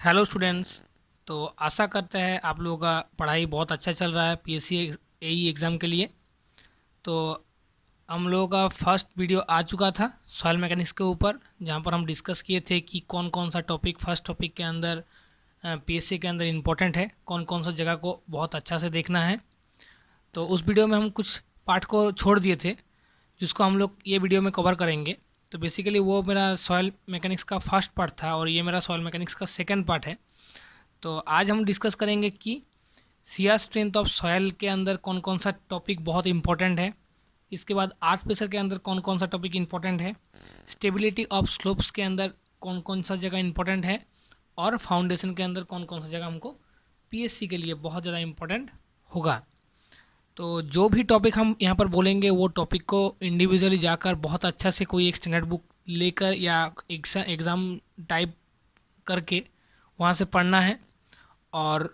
Hello students तो आशा करते हैं आप लोगों का पढ़ाई बहुत अच्छा चल रहा है पीएससी एई एग्ज़ाम के लिए। तो हम लोगों का फ़र्स्ट वीडियो आ चुका था सॉयल मैकेनिक्स के ऊपर, जहाँ पर हम डिस्कस किए थे कि कौन कौन सा टॉपिक फ़र्स्ट टॉपिक के अंदर पीएससी के अंदर इम्पोर्टेंट है कौन कौन सा जगह को बहुत अच्छा से देखना है। तो उस वीडियो में हम कुछ पार्ट को छोड़ दिए थे, जिसको हम लोग ये वीडियो में कवर करेंगे। तो बेसिकली वो मेरा सॉयल मैकेनिक्स का फ़र्स्ट पार्ट था और ये मेरा सॉयल मैकेनिक्स का सेकेंड पार्ट है। तो आज हम डिस्कस करेंगे कि सिया स्ट्रेंथ ऑफ़ सॉयल के अंदर कौन कौन सा टॉपिक बहुत इंपॉर्टेंट है। इसके बाद आर्थ प्रेशर के अंदर कौन कौन सा टॉपिक इंपॉर्टेंट है। स्टेबिलिटी ऑफ़ स्लोप्स के अंदर कौन कौन सा जगह इंपॉर्टेंट है। और फाउंडेशन के अंदर कौन कौन सा जगह हमको पीएससी के लिए बहुत ज़्यादा इम्पोर्टेंट होगा। तो जो भी टॉपिक हम यहाँ पर बोलेंगे, वो टॉपिक को इंडिविजुअली जाकर बहुत अच्छा से कोई एक स्टैंडर्ड बुक लेकर या एग्ज़ाम टाइप करके वहाँ से पढ़ना है और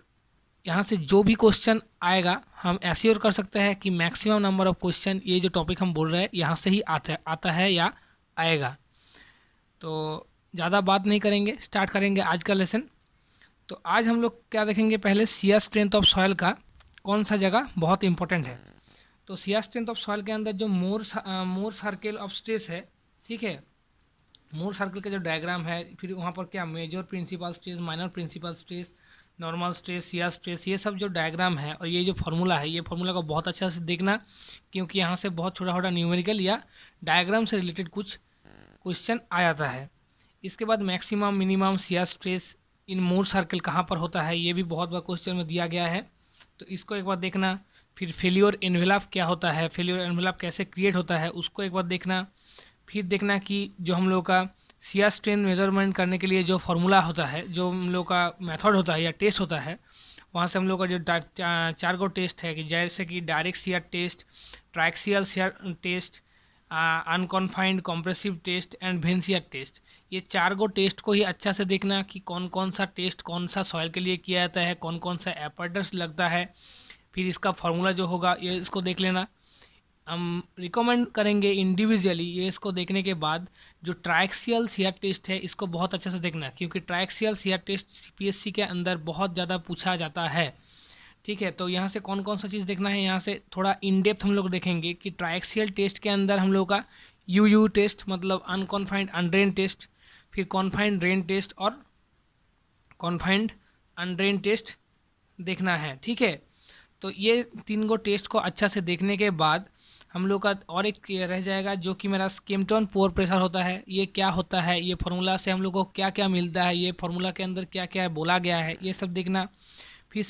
यहाँ से जो भी क्वेश्चन आएगा, हम ऐसे और कर सकते हैं कि मैक्सिमम नंबर ऑफ़ क्वेश्चन ये जो टॉपिक हम बोल रहे हैं, यहाँ से ही आता है आता है या आएगा। तो ज़्यादा बात नहीं करेंगे स्टार्ट करेंगे आज का लेसन तो आज हम लोग क्या देखेंगे पहले सिया स्ट्रेंथ ऑफ़ सॉयल का, कौन सा जगह बहुत इंपॉर्टेंट है? तो सिया स्ट्रेंथ ऑफ़ सॉइल के अंदर जो Mohr Mohr circle of stress है, ठीक है? मोर सर्किल का जो डायग्राम है, फिर वहाँ पर क्या major principal stress minor principal stress normal stress shear stress ये सब जो डायग्राम है और ये जो फार्मूला है, ये फार्मूला को बहुत अच्छा से देखना, क्योंकि यहाँ से बहुत छोटा छोटा न्यूमेरिकल या डायग्राम से रिलेटेड कुछ क्वेश्चन आ जाता है। इसके बाद maximum minimum shear stress in Mohr circle कहाँ पर होता है, ये भी बहुत बार क्वेश्चन में दिया गया है। तो इसको एक बार देखना। फिर फेल्योर एनवेलप क्या होता है फेल्योर एनवेलप कैसे क्रिएट होता है, उसको एक बार देखना। फिर देखना कि जो हम लोग का सिया स्ट्रेन मेज़रमेंट करने के लिए जो फार्मूला होता है, जो हम लोग का मेथड होता है या टेस्ट होता है, वहाँ से हम लोग का जो चार गो टेस्ट है कि जैसे कि direct shear test triaxial shear test unconfined compressive test and vane shear test ये चार गो टेस्ट को ही अच्छा से देखना कि कौन कौन सा टेस्ट कौन सा सॉयल के लिए किया जाता है कौन कौन सा एपर्टस लगता है। फिर इसका फॉर्मूला जो होगा, ये इसको देख लेना। हम रिकमेंड करेंगे इंडिविजुअली ये इसको देखने के बाद जो ट्राइक्सियल सीआर टेस्ट है, इसको बहुत अच्छे से देखना, क्योंकि ट्राइक्सियल सीआर टेस्ट सीपीएससी के अंदर बहुत ज़्यादा पूछा जाता है। ठीक है तो यहाँ से कौन कौन सा चीज़ देखना है? यहाँ से थोड़ा इन डेप्थ हम लोग देखेंगे कि ट्राइक्सियल टेस्ट के अंदर हम लोग का यू यू टेस्ट मतलब अनकॉन्फाइंड अनड्रेन टेस्ट फिर कॉन्फाइंड ड्रेन टेस्ट और कॉन्फाइंड अनड्रेन टेस्ट देखना है, ठीक है? तो ये तीन गो टेस्ट को अच्छा से देखने के बाद हम लोग का और एक रह जाएगा जो कि मेरा स्केमटोन पोर प्रेशर होता है। ये क्या होता है? ये फार्मूला से हम लोग को क्या क्या मिलता है? ये फार्मूला के अंदर क्या क्या बोला गया है? ये सब देखना। फिर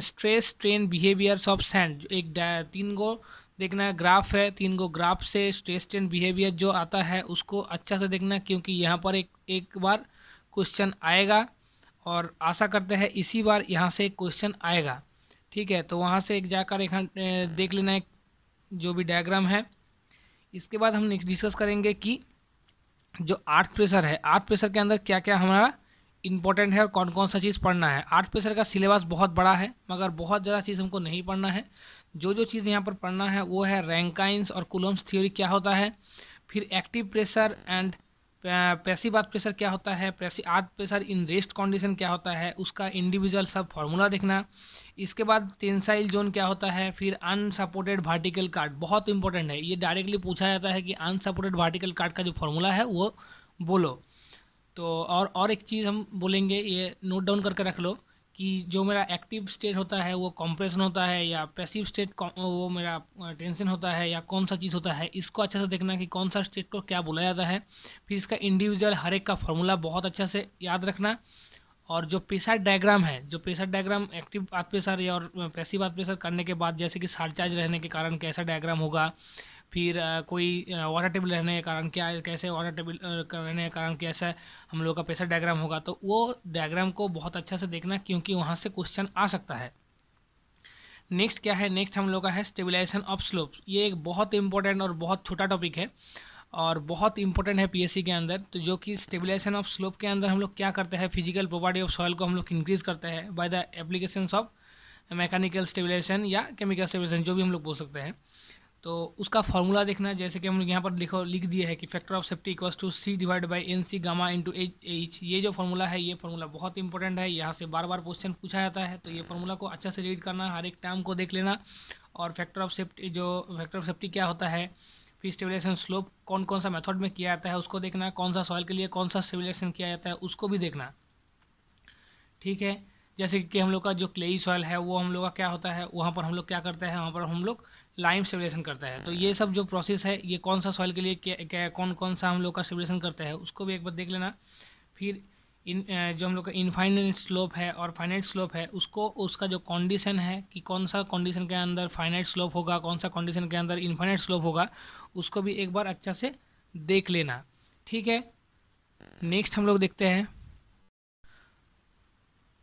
stress strain behaviours of sand एक तीन गो, देखना है ग्राफ है, तीन गो ग्राफ से स्ट्रेस स्ट्रेन बिहेवियर जो आता है, उसको अच्छा से देखना, क्योंकि यहाँ पर एक एक बार क्वेश्चन आएगा, और आशा करते हैं इसी बार यहाँ से एक क्वेश्चन आएगा। ठीक है तो वहाँ से एक जाकर एक देख लेना है जो भी डायग्राम है। इसके बाद हम डिस्कस करेंगे कि जो आर्थ प्रेशर है आर्थ प्रेशर के अंदर क्या क्या हमारा इंपॉर्टेंट है और कौन कौन सा चीज़ पढ़ना है। आर्थ प्रेशर का सिलेबस बहुत बड़ा है, मगर बहुत ज़्यादा चीज़ हमको नहीं पढ़ना है। जो जो चीज़ यहाँ पर पढ़ना है वो है रैंकाइंस और कुलम्स थ्योरी क्या होता है, फिर active pressure and passive earth pressure क्या होता है आर्थ प्रेशर इन रेस्ट कंडीशन क्या होता है, उसका इंडिविजुअल सब फार्मूला देखना। इसके बाद टेंसाइल जोन क्या होता है, फिर अनसपोर्टेड वर्टिकल कार्ड बहुत इंपॉर्टेंट है। ये डायरेक्टली पूछा जाता है कि अनसपोर्टेड वर्टिकल कार्ड का जो फार्मूला है वो बोलो। तो और और एक चीज़ हम बोलेंगे, ये नोट डाउन करके रख लो कि जो मेरा एक्टिव स्टेट होता है, वो कॉम्प्रेशन होता है या पैसिव स्टेट वो मेरा टेंशन होता है या कौन सा चीज़ होता है, इसको अच्छे से देखना कि कौन सा स्टेट को क्या बोला जाता है। फिर इसका इंडिविजुअल हर एक का फॉर्मूला बहुत अच्छा से याद रखना। और जो प्रेशर डायग्राम है, जो प्रेशर डायग्राम एक्टिव बात प्रेशर या और पैसिव बात प्रेशर करने के बाद, जैसे कि चार्ज रहने के कारण कैसा डायग्राम होगा फिर कोई वाटर टेबल रहने के कारण क्या, कैसे वाटर टेबल रहने के कारण कैसा हम लोग का प्रेशर डायग्राम होगा तो वो डायग्राम को बहुत अच्छा से देखना क्योंकि वहाँ से क्वेश्चन आ सकता है। नेक्स्ट क्या है? नेक्स्ट हम लोग का है स्टेबिलाईजेशन ऑफ़ स्लोप्स ये एक बहुत इंपॉर्टेंट और बहुत छोटा टॉपिक है और बहुत इंपॉर्टेंट है पीएससी के अंदर तो जो कि स्टेबिलाईजेशन ऑफ़ स्लोप के अंदर हम लोग क्या करते हैं? फ़िज़िकल प्रॉपर्टी ऑफ़ सॉइल को हम लोग इंक्रीज करते हैं by the application of mechanical stabilisation या केमिकल स्टेबिलाईजेशन जो भी हम लोग बोल सकते हैं। तो उसका फार्मूला देखना जैसे कि हम लोग यहाँ पर लिखो, लिख दिए है कि factor of safety equals to C divide by N C gamma into H H ये जो फार्मूला है, ये फार्मूला बहुत इंपॉर्टेंट है, यहाँ से बार बार क्वेश्चन पूछा जाता है तो ये फार्मूला को अच्छा से रीड करना, हर एक टर्म को देख लेना। और फैक्टर ऑफ़ सेफ्टी जो फैक्टर ऑफ़ सेफ्टी क्या होता है? फिर स्टेबिलाईजेशन स्लोप कौन कौन सा मेथड में किया जाता है, उसको देखना, कौन सा सॉइल के लिए कौन सा स्टेबिलाईजेशन किया जाता है, उसको भी देखना। ठीक है? जैसे कि हम लोग का जो क्लेई सॉइल है, वो हम लोग का क्या होता है, वहाँ पर हम लोग क्या करते हैं, वहाँ पर हम लोग लाइम स्टेबिलेशन करता है। तो ये सब जो प्रोसेस है ये कौन सा सॉइल के लिए क्या, क्या कौन कौन सा हम लोग का स्टेबिलेशन करता है उसको भी एक बार देख लेना। फिर इन जो हम लोग का इनफाइनाइट स्लोप है और फाइनाइट स्लोप है उसको उसका जो कंडीशन है कि कौन सा कंडीशन के अंदर फाइनाइट स्लोप होगा कौन सा कंडीशन के अंदर इनफाइनाइट स्लोप होगा उसको भी एक बार अच्छा से देख लेना। ठीक है? नेक्स्ट हम लोग देखते हैं।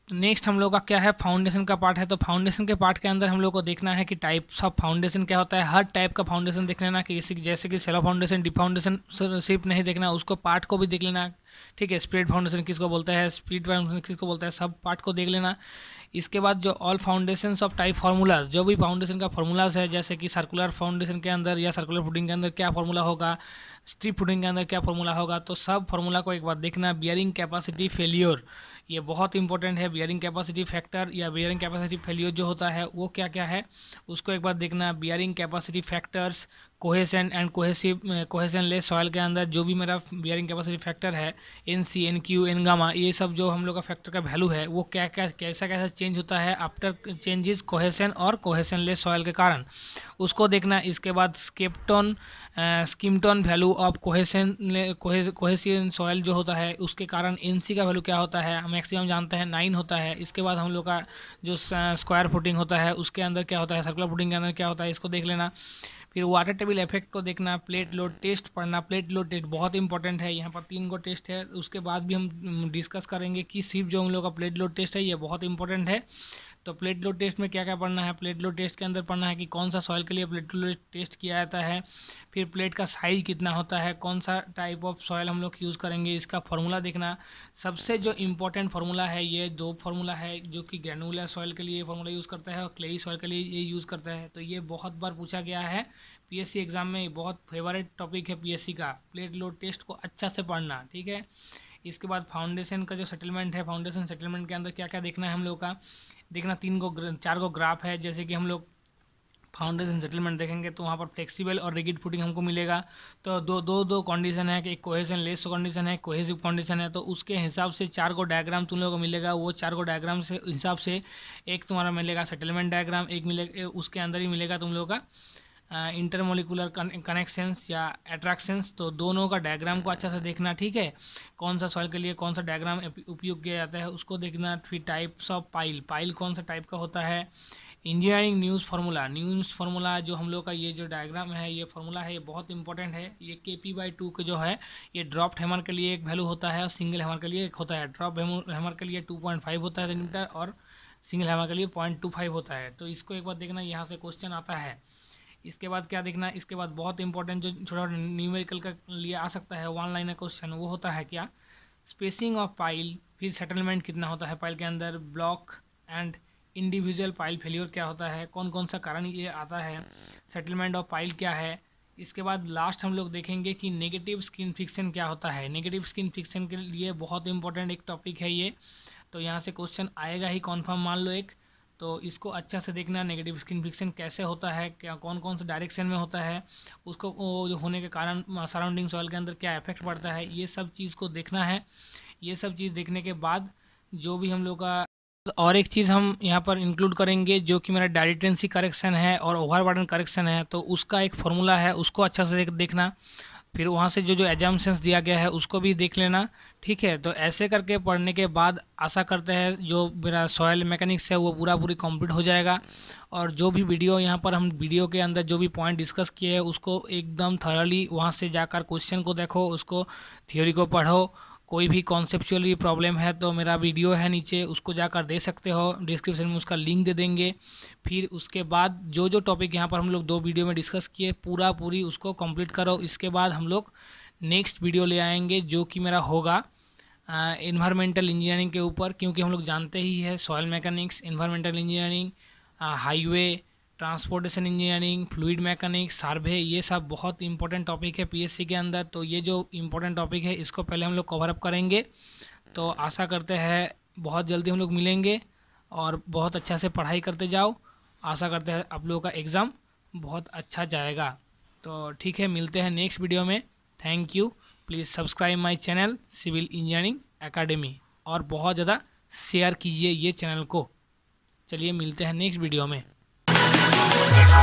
तो नेक्स्ट हम लोग का क्या है? फाउंडेशन का पार्ट है। तो फाउंडेशन के पार्ट के अंदर हम लोग को देखना है कि टाइप्स ऑफ़ फाउंडेशन क्या होता है। हर टाइप का फाउंडेशन देख लेना कि जैसे कि सेलो फाउंडेशन डी फाउंडेशन सिर्फ़ नहीं देखना, उसको पार्ट को भी देख लेना। ठीक है? स्प्रेड फाउंडेशन किसको बोलता है? स्पीड फाउंडेशन किसको बोलता है? सब पार्ट को देख लेना। इसके बाद जो all foundation of type formulas जो भी फाउंडेशन का फार्मूलाज है, जैसे कि सर्कुलर फाउंडेशन के अंदर या सर्कुलर फुटिंग के अंदर क्या फार्मूला होगा? स्ट्रिप फुटिंग के अंदर क्या फार्मूला होगा? तो सब फार्मूला को एक बार देखना। बियरिंग कैपेसिटी फेलियोर ये बहुत इंपॉर्टेंट है बियरिंग कैपेसिटी फैक्टर या बियरिंग कैपेसिटी फेलियर जो होता है, वो क्या क्या है? उसको एक बार देखना bearing capacity factors cohesion and cohesive cohesionless soil के अंदर जो भी मेरा बियरिंग कैपेसिटी फैक्टर है N C N Q N gamma ये सब जो हम लोग का फैक्टर का वैल्यू है, वो क्या क्या, कैसा कैसा चेंज होता है आफ्टर चेंजेस कोहेसन और कोहेसन लेस सॉइल के कारण। उसको देखना, इसके बाद Skempton Skempton value of cohesion cohesion soil जो होता है, उसके कारण एनसी का वैल्यू क्या होता है मैक्सिमम जानते हैं नाइन होता है। इसके बाद हम लोग का जो स्क्वायर फुटिंग होता है, उसके अंदर क्या होता है? सर्कुलर फुटिंग के अंदर क्या होता है? इसको देख लेना। फिर वाटर टेबल इफ़ेक्ट को देखना प्लेट लोड टेस्ट पढ़ना। प्लेट लोड टेस्ट बहुत इंपॉर्टेंट है। यहाँ पर तीन गो टेस्ट है। उसके बाद भी हम डिस्कस करेंगे कि सिर्फ़ जो हम लोग का प्लेट लोड टेस्ट है, ये बहुत इंपॉर्टेंट है। तो प्लेट लोड टेस्ट में क्या क्या पढ़ना है? प्लेट लोड टेस्ट के अंदर पढ़ना है कि कौन सा सॉइल के लिए प्लेट लोड टेस्ट किया जाता है, फिर प्लेट का साइज़ कितना होता है कौन सा टाइप ऑफ़ सॉइल हम लोग यूज़ करेंगे, इसका फार्मूला देखना। सबसे जो इम्पोर्टेंट फार्मूला है, ये दो फार्मूला है, जो कि ग्रेनुलर सॉइल के लिए फार्मूला यूज़ करता है और क्लेई सॉइल के लिए ये यूज़ करता है। तो ये बहुत बार पूछा गया है पीएससी एग्ज़ाम में बहुत फेवरेट टॉपिक है पीएससी का। प्लेट लोड टेस्ट को अच्छा से पढ़ना, ठीक है? इसके बाद फाउंडेशन का जो सेटलमेंट है फाउंडेशन सेटलमेंट के अंदर क्या क्या देखना है हम लोग का? देखना तीन को चार को ग्राफ है, जैसे कि हम लोग फाउंडेशन सेटलमेंट देखेंगे तो वहाँ पर फ्लेक्सिबल और रिगिड फुटिंग हमको मिलेगा। तो दो दो दो कंडीशन है कि एक कोहेशन लेस कंडीशन है कोहेसिव कंडीशन है तो उसके हिसाब से चार को डायग्राम तुम लोगों को मिलेगा। वो चार को डायग्राम से, हिसाब से एक तुम्हारा मिलेगा सेटलमेंट डायग्राम एक मिलेगा उसके अंदर ही मिलेगा तुम लोग का इंटरमोलिकुलर कनेक्शंस या अट्रैक्शंस तो दोनों का डायग्राम को अच्छा से देखना, ठीक है? कौन सा सॉइल के लिए कौन सा डायग्राम उपयोग किया जाता है, उसको देखना फिर टाइप्स ऑफ़ पाइल पाइल कौन सा टाइप का होता है? Engineering news formula news formula जो हम लोग का ये जो डायग्राम है, ये फार्मूला है, ये बहुत इंपॉर्टेंट है। ये के पी बाई टू के जो है, ये ड्रॉप्ड हैमर के लिए एक वैल्यू होता है और सिंगल हैमर के लिए एक होता है। ड्रॉप हैमर के लिए टू पॉइंट फाइव होता है सेंटीमीटर और सिंगल हैमर के लिए पॉइंट टू फाइव होता है। तो इसको एक बार देखना, यहाँ से क्वेश्चन आता है। इसके बाद क्या देखना इसके बाद बहुत इंपॉर्टेंट जो छोटा न्यूमेरिकल का लिए आ सकता है वन लाइन क्वेश्चन वो होता है क्या? स्पेसिंग ऑफ़ पाइल फिर सेटलमेंट कितना होता है पाइल के अंदर? Block and individual pile failure क्या होता है? कौन कौन सा कारण ये आता है? सेटलमेंट ऑफ़ पाइल क्या है? इसके बाद लास्ट हम लोग देखेंगे कि नेगेटिव स्किन फिक्सन क्या होता है? नेगेटिव स्किन फिक्सन के लिए बहुत इंपॉर्टेंट एक टॉपिक है ये। तो यहाँ से क्वेश्चन आएगा ही कॉन्फर्म मान लो एक। तो इसको अच्छा से देखना नेगेटिव स्किन फिक्सन कैसे होता है, क्या कौन कौन से डायरेक्शन में होता है, उसको जो होने के कारण सराउंडिंग सॉइल के अंदर क्या इफ़ेक्ट पड़ता है, ये सब चीज़ को देखना है। ये सब चीज़ देखने के बाद, जो भी हम लोग का, और एक चीज़ हम यहाँ पर इंक्लूड करेंगे, जो कि मेरा डायरेक्टेंसी करेक्शन है और ओवर करेक्शन है तो उसका एक फॉर्मूला है, उसको अच्छा से देखना। फिर वहाँ से जो जो एजम्पन्स दिया गया है, उसको भी देख लेना, ठीक है? तो ऐसे करके पढ़ने के बाद आशा करते हैं जो मेरा सॉयल मैकेनिक्स है, वो पूरा पूरी कंप्लीट हो जाएगा। और जो भी वीडियो यहाँ पर हम वीडियो के अंदर जो भी पॉइंट डिस्कस किए हैं, उसको एकदम थरली वहाँ से जाकर क्वेश्चन को देखो, उसको थियोरी को पढ़ो। कोई भी कॉन्सेप्चुअल प्रॉब्लम है तो मेरा वीडियो है नीचे, उसको जाकर दे सकते हो। डिस्क्रिप्शन में उसका लिंक दे देंगे। फिर उसके बाद जो जो टॉपिक यहाँ पर हम लोग दो वीडियो में डिस्कस किए, पूरा पूरी उसको कंप्लीट करो। इसके बाद हम लोग नेक्स्ट वीडियो ले आएँगे, जो कि मेरा होगा इन्वायरमेंटल इंजीनियरिंग के ऊपर। क्योंकि हम लोग जानते ही है soil mechanics environmental engineering highway transportation engineering fluid mechanics, survey, ये सब बहुत इंपॉर्टेंट टॉपिक है पीएससी के अंदर। तो ये जो इंपॉर्टेंट टॉपिक है, इसको पहले हम लोग कवर अप करेंगे। तो आशा करते हैं बहुत जल्दी हम लोग मिलेंगे और बहुत अच्छा से पढ़ाई करते जाओ। आशा करते हैं आप लोगों का एग्ज़ाम बहुत अच्छा जाएगा। तो ठीक है, मिलते हैं नेक्स्ट वीडियो में। Thank you please subscribe my channel civil engineering academy और बहुत ज़्यादा शेयर कीजिए ये चैनल को। चलिए मिलते हैं नेक्स्ट वीडियो में।